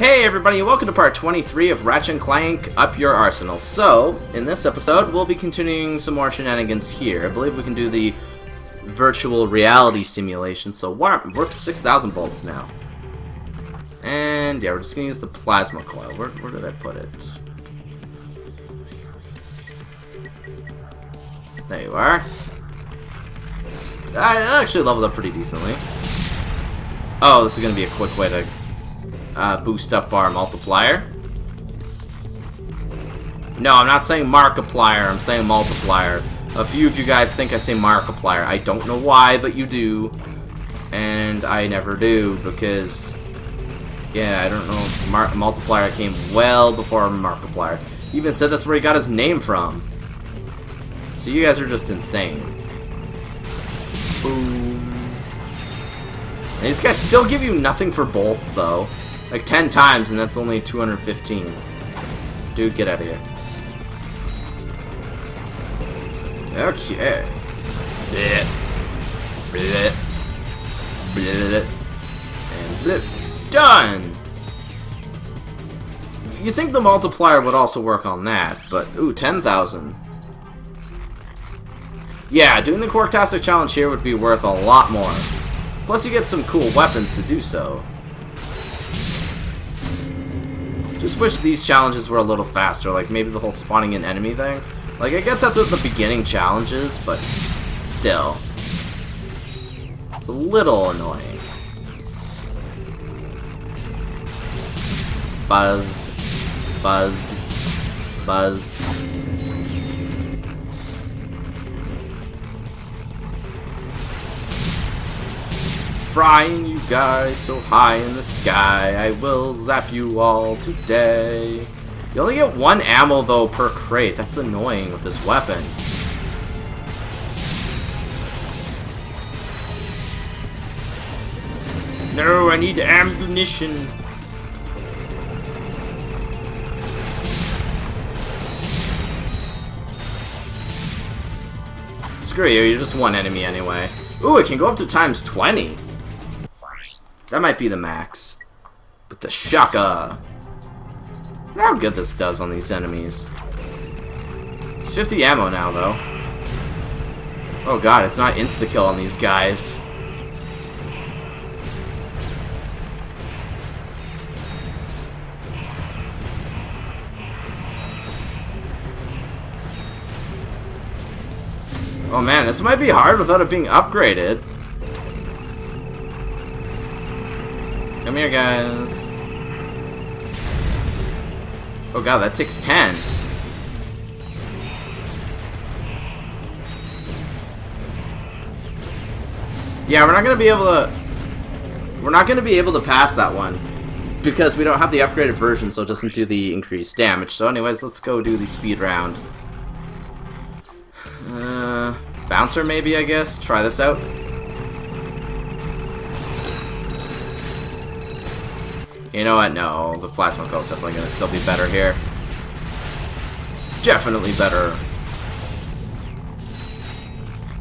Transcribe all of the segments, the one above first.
Hey everybody, welcome to part 23 of Ratchet & Clank Up Your Arsenal. So, in this episode, we'll be continuing some more shenanigans here. I believe we can do the virtual reality simulation, so we're worth 6,000 volts now. And yeah, we're just gonna use the plasma coil. Where, where did I put it? There you are. I actually leveled up pretty decently. Oh, this is gonna be a quick way to uh, boost up our multiplier. No, I'm not saying Markiplier, I'm saying multiplier. A few of you guys think I say Markiplier. I don't know why, but you do. And I never do, because... Yeah, I don't know. Mar multiplier came well before Markiplier. He even said that's where he got his name from. So you guys are just insane. Boom. And these guys still give you nothing for bolts, though. Like 10 times, and that's only 215. Dude, get out of here. Okay. Blech. Blech. Blech. And blip. Done! You think the multiplier would also work on that, but ooh, 10,000. Yeah, doing the Qwarktastic Challenge here would be worth a lot more. Plus you get some cool weapons to do so. Just wish these challenges were a little faster, like maybe the whole spawning an enemy thing. Like, I get that they're the beginning challenges, but still. It's a little annoying. Buzzed. Buzzed. Buzzed. Frying you guys so high in the sky, I will zap you all today. You only get one ammo though per crate, that's annoying with this weapon. No, I need ammunition. Screw you, you're just one enemy anyway. Ooh, it can go up to times 20. That might be the max. But the shaka. how good this does on these enemies. It's 50 ammo now, though. Oh god, it's not insta-kill on these guys. Oh man, this might be hard without it being upgraded. Come here, guys. Oh god, that takes 10. Yeah, we're not gonna be able to... We're not gonna be able to pass that one. Because we don't have the upgraded version, so it doesn't do the increased damage. So anyways, let's go do the speed round. Uh, bouncer maybe, I guess? Try this out. You know what? No, the plasma coil is definitely going to still be better here. Definitely better.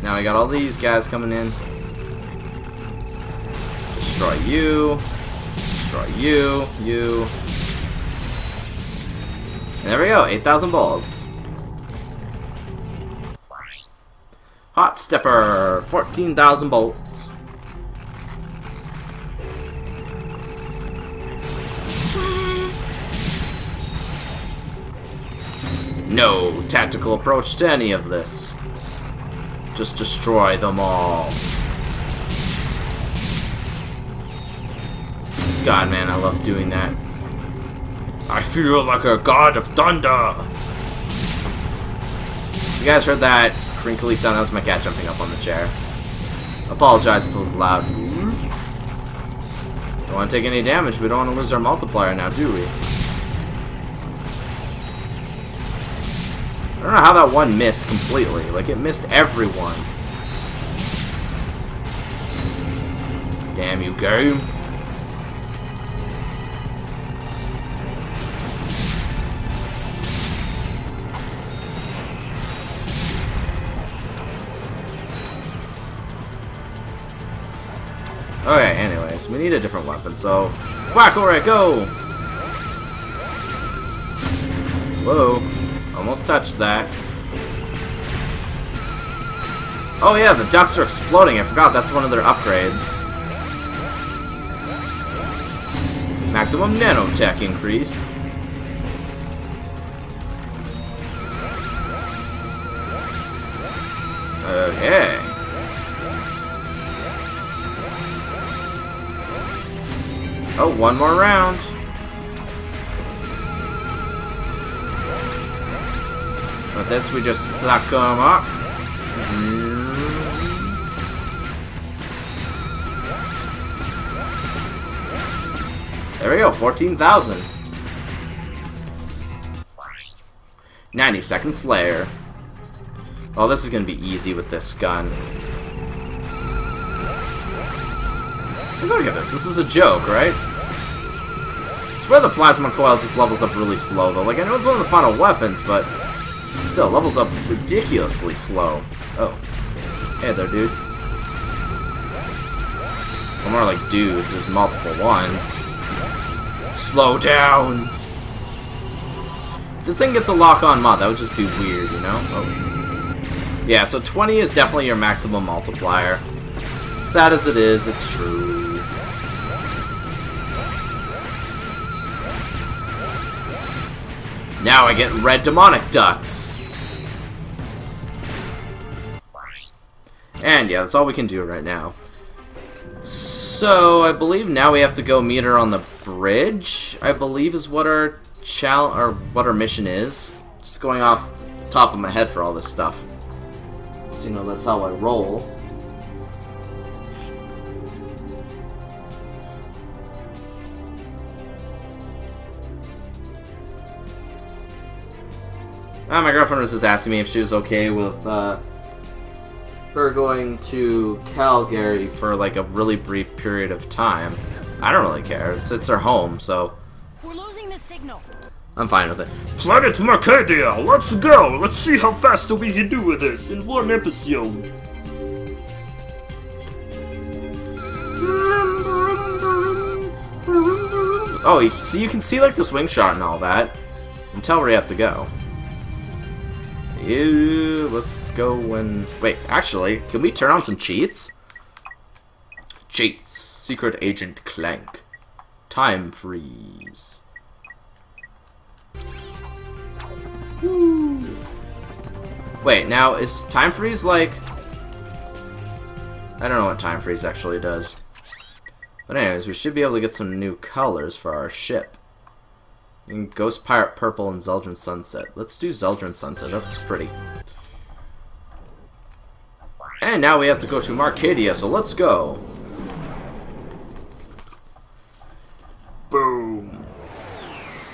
Now we got all these guys coming in. Destroy you. Destroy you. You. And there we go. 8,000 bolts. Hot Stepper. 14,000 bolts. No tactical approach to any of this. Just destroy them all. God, man, I love doing that. I feel like a god of thunder. You guys heard that crinkly sound? That was my cat jumping up on the chair. Apologize if it was loud. Don't want to take any damage. We don't want to lose our multiplier now, do we? I don't know how that one missed completely. Like, it missed everyone. Damn you, game. Okay, anyways, we need a different weapon, so... Quack, alright, go! Whoa. Almost touched that. Oh yeah, the ducks are exploding. I forgot that's one of their upgrades. Maximum nanotech increase. Okay. Oh, one more round. This, we just suck them up. There we go, 14,000. 90 second Slayer. Oh, this is going to be easy with this gun. Look at this. This is a joke, right? I swear the plasma coil just levels up really slow, though. Like, I know it's one of the final weapons, but still, levels up ridiculously slow. Oh. Hey there, dude. Well, more like dudes. There's multiple ones. Slow down! If this thing gets a lock-on mod, that would just be weird, you know? Oh. Yeah, so 20 is definitely your maximum multiplier. Sad as it is, it's true. Now I get red demonic ducks. And yeah, that's all we can do right now. So, I believe now we have to go meet her on the bridge, I believe is what our chal or what our mission is. Just going off top of my head for all this stuff. So, you know, that's how I roll. Ah, my girlfriend was just asking me if she was okay with uh, her going to Calgary for like a really brief period of time. I don't really care. It's it's her home, so We're losing the signal. I'm fine with it. Planet Marcadia, let's go! Let's see how fast we can do with this in one episode. Oh, you see, you can see like the swing shot and all that. And tell where you have to go. Ew, let's go when... Wait, actually, can we turn on some cheats? Cheats. Secret Agent Clank. Time freeze. Wait, now is time freeze like... I don't know what time freeze actually does. But anyways, we should be able to get some new colors for our ship. Mm, ghost Pirate Purple and Zeldrin Sunset. Let's do Zeldrin Sunset, that looks pretty. And now we have to go to Marcadia, so let's go. Boom.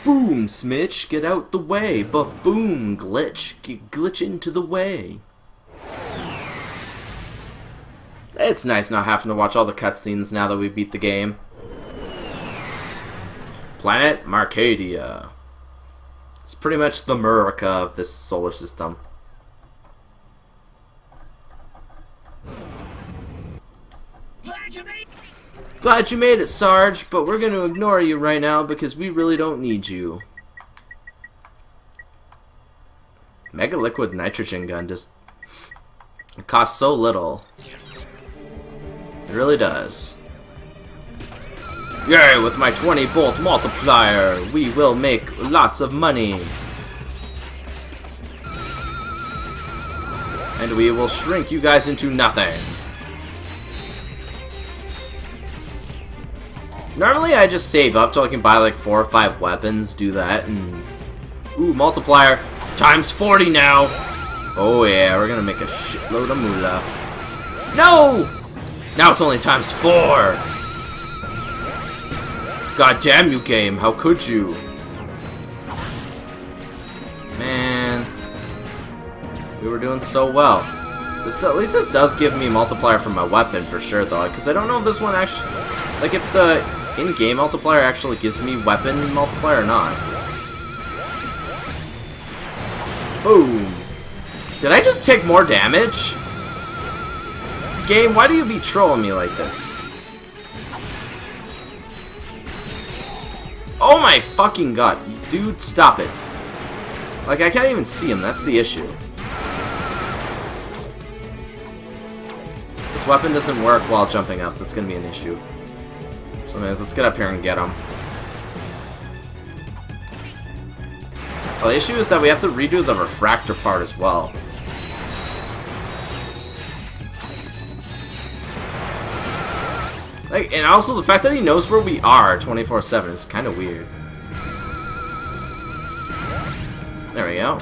Boom, Smitch, get out the way. But boom, Glitch, get glitch into the way. It's nice not having to watch all the cutscenes now that we beat the game. Planet Marcadia. It's pretty much the America of this solar system. Glad you made it, Sarge, but we're gonna ignore you right now because we really don't need you. Mega Liquid Nitrogen Gun just... It costs so little. It really does. Yay, with my 20 bolt multiplier, we will make lots of money. And we will shrink you guys into nothing. Normally I just save up till I can buy like four or five weapons, do that, and... Ooh, multiplier. Times 40 now! Oh yeah, we're gonna make a shitload of moolah. No! Now it's only times four! God damn you, game. How could you? Man. We were doing so well. This, at least this does give me multiplier for my weapon for sure, though. Because I don't know if this one actually... Like, if the in-game multiplier actually gives me weapon multiplier or not. Boom. Did I just take more damage? Game, why do you be trolling me like this? Oh my fucking god. Dude, stop it. Like, I can't even see him, that's the issue. This weapon doesn't work while jumping up, that's gonna be an issue. So anyways, let's get up here and get him. Well, the issue is that we have to redo the refractor part as well. Like, and also the fact that he knows where we are 24-7 is kind of weird. There we go.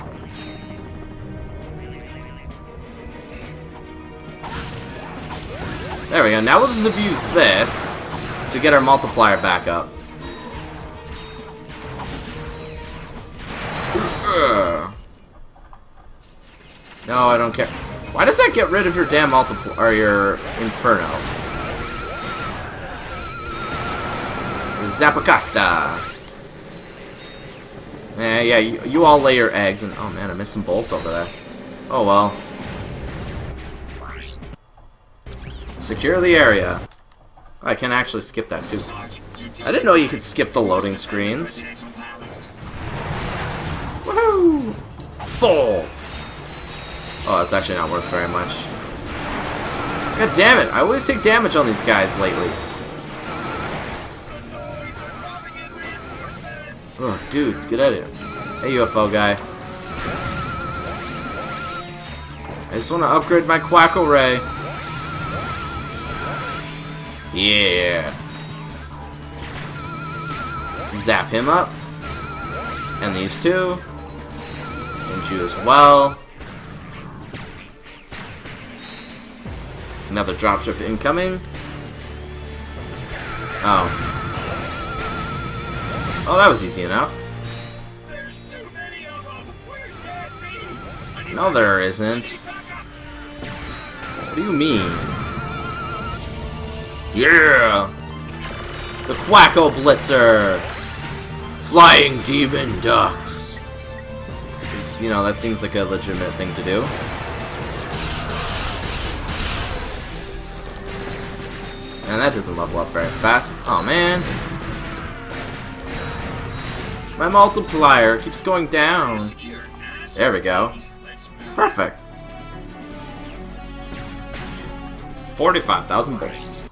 There we go. Now we'll just abuse this to get our multiplier back up. No, I don't care. Why does that get rid of your damn multiplier or your inferno? Zappacosta. Eh, yeah, you, you all lay your eggs and oh man, I missed some bolts over there. Oh well. Secure the area. I can actually skip that too. I didn't know you could skip the loading screens. Woohoo! Bolts! Oh, it's actually not worth very much. God damn it, I always take damage on these guys lately. Oh, dudes, get out of here. Hey, UFO guy. I just want to upgrade my Qwack-O-Ray. Yeah. Zap him up. And these two. And you as well. Another dropship incoming. Oh. Oh, that was easy enough. No, there isn't. What do you mean? Yeah! The Qwack-O-Blitzer! Flying Demon Ducks! You know, that seems like a legitimate thing to do. And that doesn't level up very fast. Oh man. My multiplier keeps going down. There we go. Perfect. 45,000 bolts.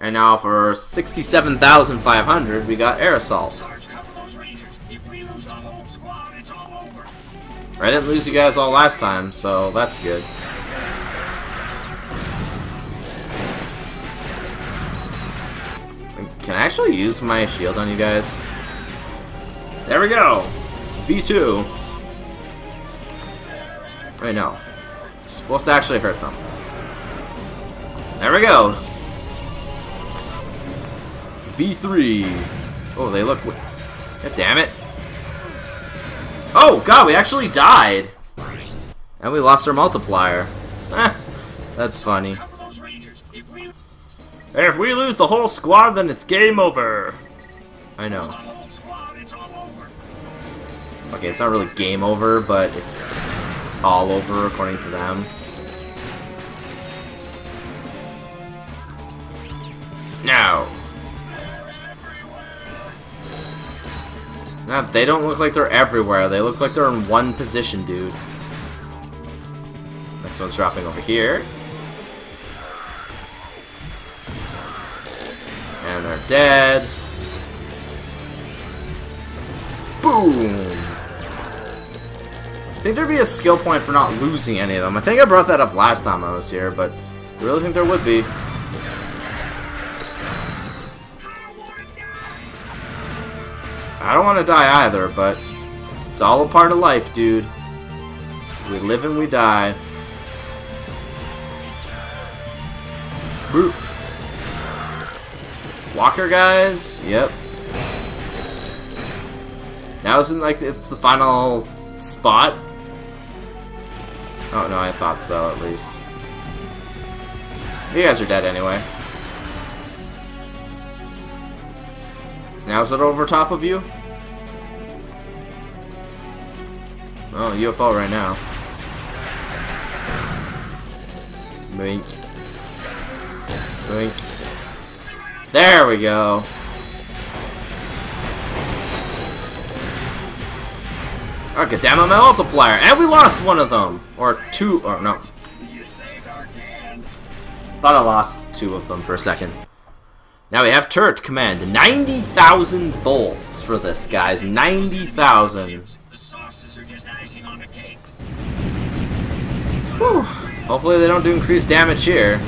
And now for 67,500, we got Air Assault. I didn't lose you guys all last time, so that's good. Can I actually use my shield on you guys? There we go. V2. Right now. Supposed to actually hurt them. There we go. V3. Oh, they look... God damn it. Oh, God, we actually died. And we lost our multiplier. Eh, that's funny. If we lose the whole squad, then it's game over. I know. Okay, it's not really game over, but it's all over according to them. No. No, they don't look like they're everywhere. They look like they're in one position, dude. Next one's dropping over here. And they're dead. Boom! Think there'd be a skill point for not losing any of them. I think I brought that up last time I was here, but I really think there would be. I don't want to die either, but it's all a part of life, dude. We live and we die. Walker guys? Yep. Now isn't like it's the final spot? Oh, no, I thought so, at least. You guys are dead anyway. Now is it over top of you? Oh, UFO right now. Blink. Blink. There we go. Oh, god damn it, my multiplier! And we lost one of them! Or two, or no. Thought I lost two of them for a second. Now we have turret command. 90,000 bolts for this, guys. 90,000. Whew. Hopefully they don't do increased damage here.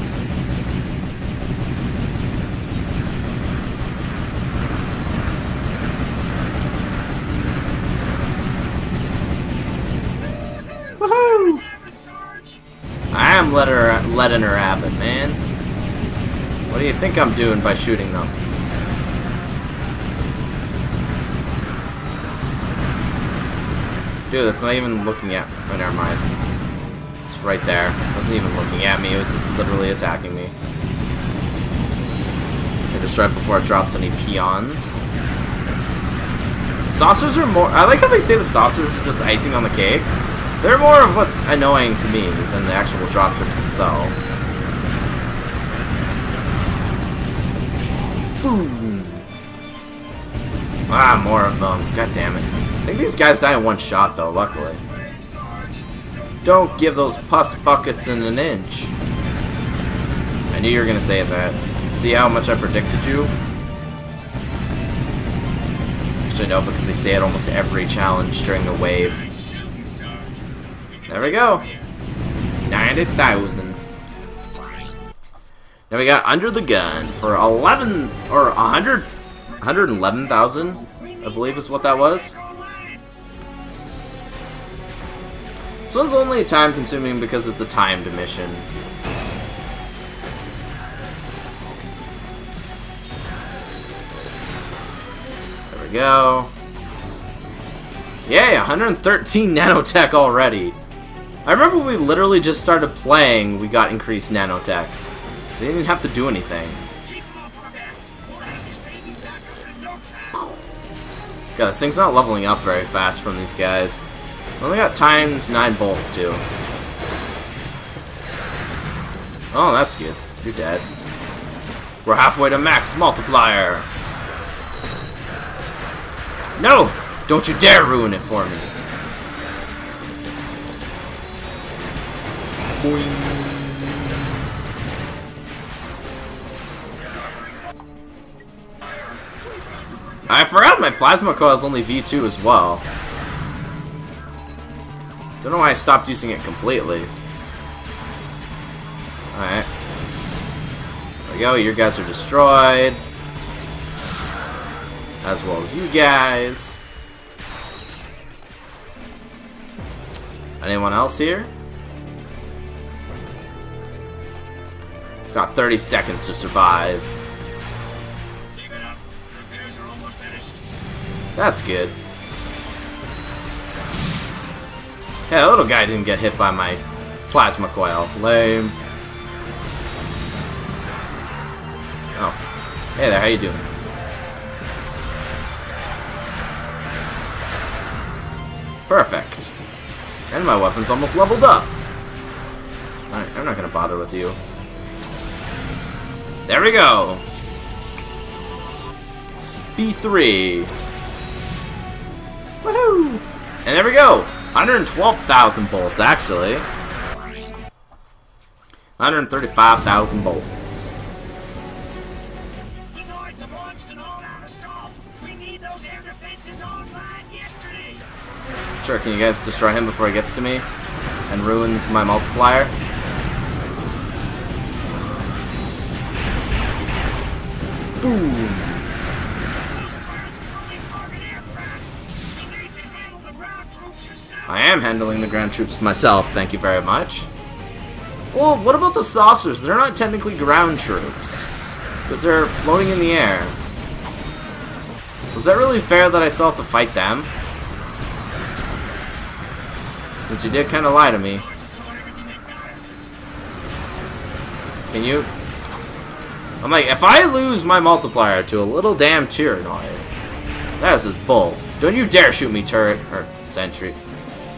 I am let her, letting her have it, man. What do you think I'm doing by shooting them? Dude, that's not even looking at me. Oh, never mind. It's right there. It wasn't even looking at me, it was just literally attacking me. I just right before it drops any peons. Saucers are more... I like how they say the saucers are just icing on the cake. They're more of what's annoying to me than the actual dropships themselves. Boom! Ah, more of them. God damn it. I think these guys die in one shot, though, luckily. Don't give those pus buckets in an inch. I knew you were gonna say that. See how much I predicted you? Actually, no, because they say it almost every challenge during the wave. There we go. 90,000. Now we got Under the Gun for 11, or 100, 111,000, I believe is what that was. This one's only time consuming because it's a timed mission. There we go. Yay, 113 nanotech already. I remember we literally just started playing, we got increased nanotech. They didn't even have to do anything. God, this thing's not leveling up very fast from these guys. Only got times 9 bolts, too. Oh, that's good. You're dead. We're halfway to max multiplier. No! Don't you dare ruin it for me. Boing. I forgot my plasma coil is only V2 as well. Don't know why I stopped using it completely. Alright. There we go, your guys are destroyed. As well as you guys. Anyone else here? Got 30 seconds to survive. That's good. Yeah, the little guy didn't get hit by my plasma coil. Lame. Oh. Hey there, how you doing? Perfect. And my weapon's almost leveled up. Alright, I'm not gonna bother with you. There we go! B3. Woohoo! And there we go! 112,000 bolts, actually. 135,000 bolts. The Nords have launched an all-out assault. We need those air defenses online yesterday. Sure, can you guys destroy him before he gets to me? And ruins my multiplier? Yourself. I am handling the ground troops myself, thank you very much. Well, what about the saucers? They're not technically ground troops. Because they're floating in the air. So is that really fair that I still have to fight them? Since you did kind of lie to me. Can you? I'm like, if I lose my multiplier to a little damn Tyhrranoid, that is just bull. Don't you dare shoot me, turret, or sentry.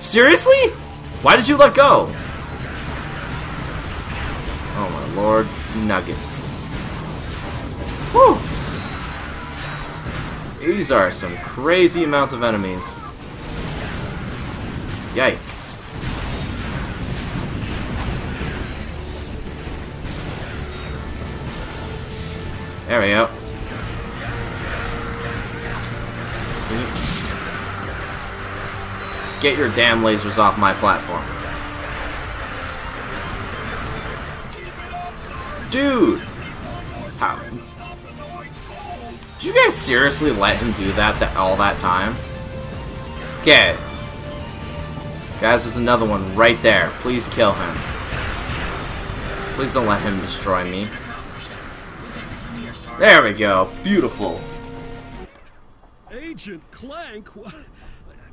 Seriously? Why did you let go? Oh my lord, nuggets. Whew. These are some crazy amounts of enemies. Yikes. There we go. Get your damn lasers off my platform. Dude! How? Did you guys seriously let him do that, all that time? Okay. Guys, there's another one right there. Please kill him. Please don't let him destroy me. There we go. Beautiful. Agent Clank?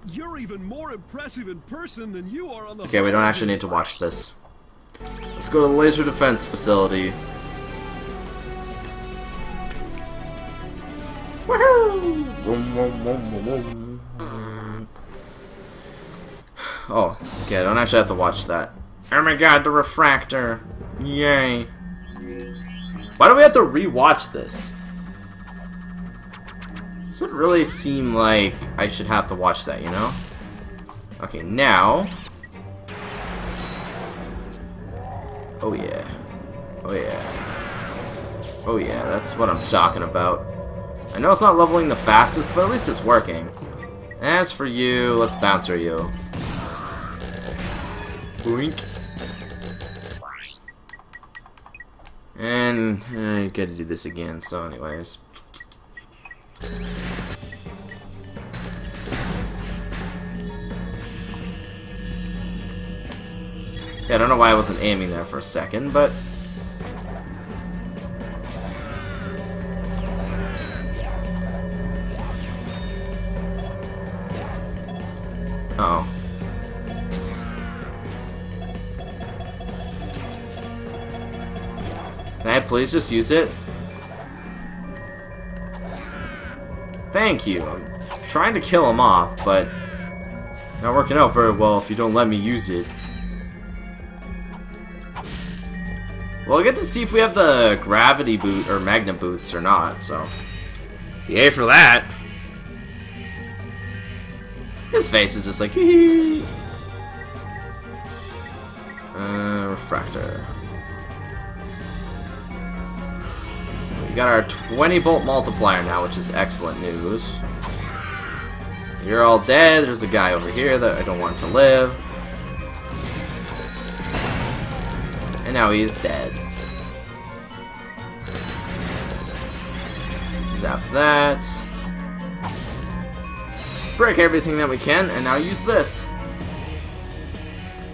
You're even more impressive in person than you are on the Okay, we don't actually need to watch this. Let's go to the laser defense facility. Woohoo! Oh, okay, I don't actually have to watch that. Oh my god, the refractor. Yay. Why do we have to rewatch this? Doesn't really seem like I should have to watch that, you know? Okay, now... Oh yeah. Oh yeah. Oh yeah, that's what I'm talking about. I know it's not leveling the fastest, but at least it's working. As for you, let's bouncer you. Boink. And eh, I gotta do this again, so anyways. Yeah, I don't know why I wasn't aiming there for a second, but... please just use it? Thank you. I'm trying to kill him off, but not working out very well if you don't let me use it. Well, I get to see if we have the gravity boot or magnet boots or not, so. Yay for that! His face is just like, hee Uh, got our 20 volt multiplier now, which is excellent news. You're all dead. There's a guy over here that I don't want to live. And now he's dead. Zap that. Break everything that we can, and now use this.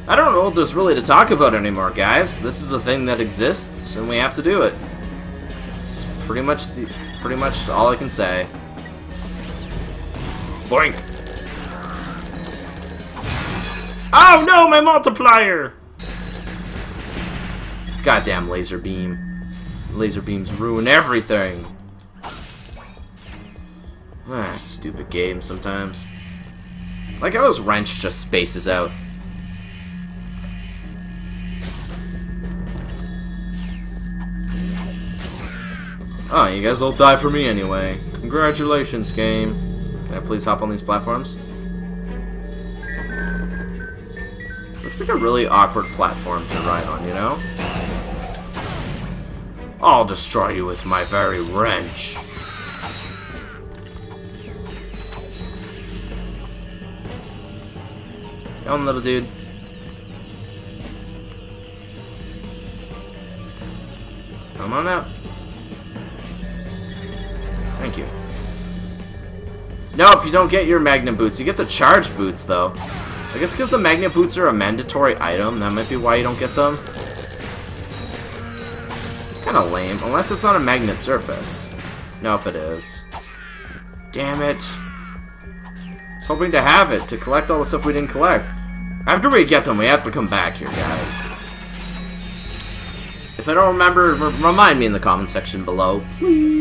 I don't know what there's really to talk about anymore, guys. This is a thing that exists, and we have to do it. Pretty much the, pretty much all I can say. Boink! Oh no, my multiplier! Goddamn laser beam. Laser beams ruin everything. Ah, stupid game sometimes. Like how his wrench just spaces out. Oh, you guys all die for me anyway. Congratulations, game. Can I please hop on these platforms? This looks like a really awkward platform to ride on, you know? I'll destroy you with my very wrench. Come on, little dude. Come on out. Thank you. Nope, you don't get your magnet boots. You get the charge boots, though. I guess because the magnet boots are a mandatory item, that might be why you don't get them. Kinda lame, unless it's on a magnet surface. Nope, it is. Damn it. I was hoping to have it, to collect all the stuff we didn't collect. After we get them, we have to come back here, guys. If I don't remember, remind me in the comment section below, please.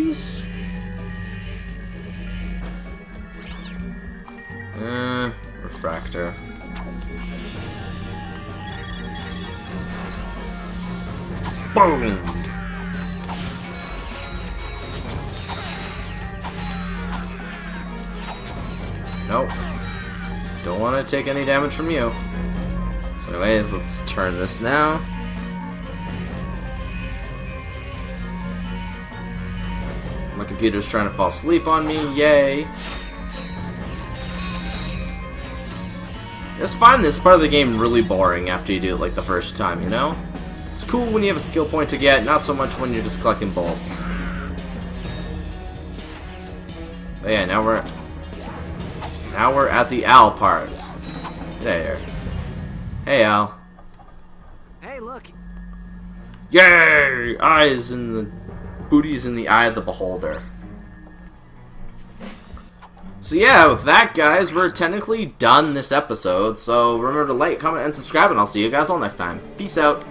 Boom! Nope. Don't want to take any damage from you. So anyways, let's turn this now. My computer's trying to fall asleep on me, yay. I just find this part of the game really boring after you do it like the first time, you know? It's cool when you have a skill point to get, not so much when you're just collecting bolts. But yeah, now we're now we're at the owl part. There. Hey owl. Hey, look. Yay! Eyes in the booties in the eye of the beholder. So yeah, with that guys, we're technically done this episode. So remember to like, comment, and subscribe, and I'll see you guys all next time. Peace out.